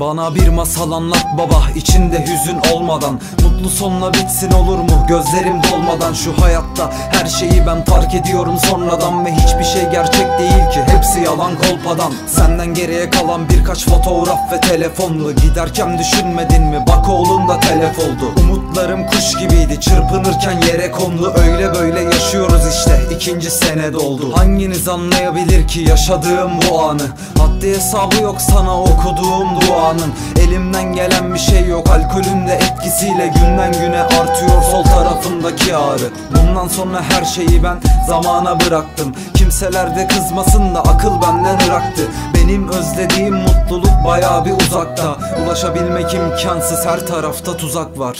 Bana bir masal anlat baba içinde hüzün olmadan. Mutlu sonla bitsin olur mu? Gözlerim dolmadan Şu hayatta. Her şeyi ben fark ediyorum sonradan Ve hiçbir şey gerçek değil ki. Hepsi yalan kolpadan. Senden geriye kalan birkaç fotoğraf ve telefonlu. Giderken düşünmedin mi? Bak oğlun da telef oldu. Umutlarım kuş gibiydi. Çırpınırken yere kondu. Öyle böyle yaşıyoruz işte. İkinci sene doldu. Hanginiz anlayabilir ki yaşadığım bu anı? Haddi hesabı yok sana okuduğum duanın Elimden gelen bir şey yok. Alkolün de etkisiyle Günden güne artıyor sol tarafımdaki ağrı. Bundan sonra her şeyi ben zamana bıraktım. Kimseler de kızmasın da akıl benden ıraktı. Benim özlediğim mutluluk baya bir uzakta. Ulaşabilmek imkansız her tarafta tuzak var.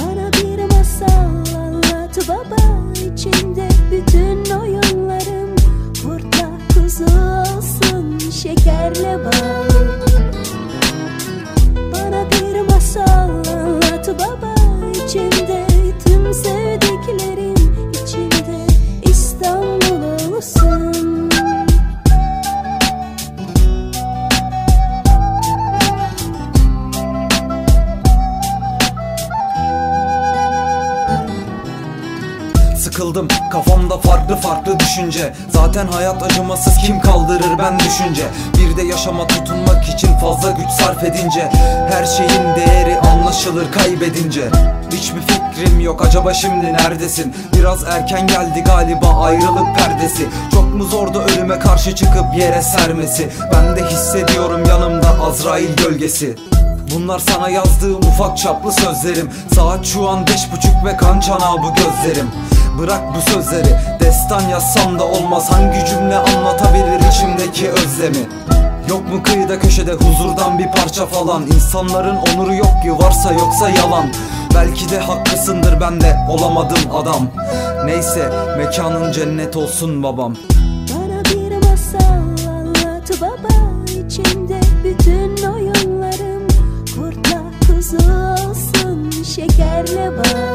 Bana bir masal anlat baba. İçinde bütün oyunlarım. Kurtla kuzu olsun şekerle bal Sıkıldım. Kafamda farklı farklı düşünce. Zaten hayat acımasız kim kaldırır ben düşünce. Bir de yaşama tutunmak için fazla güç sarf edince. Her şeyin değeri anlaşılır kaybedince. Hiçbir fikrim yok acaba şimdi neredesin? Biraz erken geldi galiba ayrılık perdesi. Çok mu zordu ölüme karşı çıkıp yere sermesi? Ben de hissediyorum yanımda Azrail gölgesi. Bunlar sana yazdığım ufak çaplı sözlerim. Saat şu an beş buçuk ve kan çanağı bu gözlerim Bırak bu sözleri. Destan yazsam da olmaz. Hangi cümle anlatabilir içimdeki özlemi? Yok mu kıyıda köşede huzurdan bir parça falan? İnsanların onuru yok ki varsa yoksa yalan. Belki de haklısındır ben de olamadım adam. Neyse mekanın cennet olsun babam. Bana bir masal anlat baba. İçinde bütün oyunlarım. Kurtla kuzu olsun şekerle bal